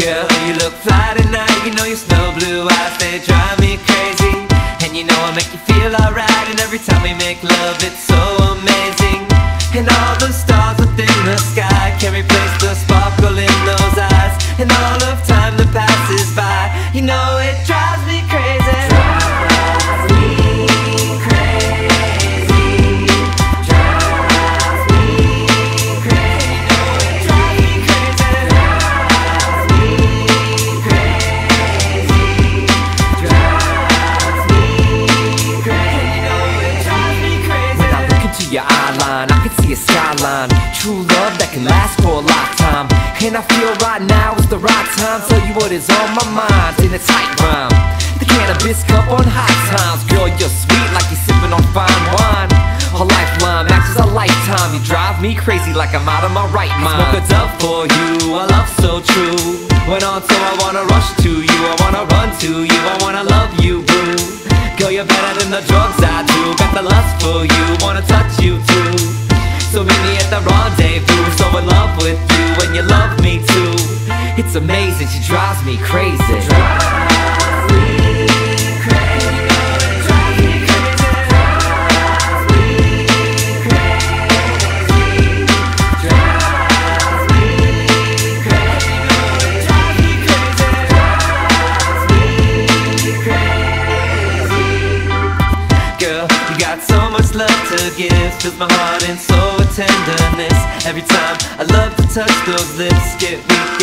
Girl, you look fly tonight. You know your snow blue eyes, they drive me crazy. And you know I make you feel alright. And every time we make love, it's so amazing. And all the stars within the sky Can't replace the sparkle in those eyes. And all see a skyline. True love that can last for a lifetime. And I feel right now is the right time. Tell you what is on my mind. In a tight rhyme. The cannabis cup on high times. Girl, you're sweet like you're sipping on fine wine. A lifeline matches a lifetime. You drive me crazy like I'm out of my right mind. Smoke a dove for you, a love so true. Went on so I wanna rush to you. I wanna run to you, I wanna love you, boo. Girl, you're better than the drugs I do. Got the lust for you, So meet me at the rendezvous. So in love with you and you love me too. It's amazing, she drives me crazy. Drives me crazy Girl, you got so much love to give. Fills my heart in so with tenderness. Every time I love to touch those lips Get weak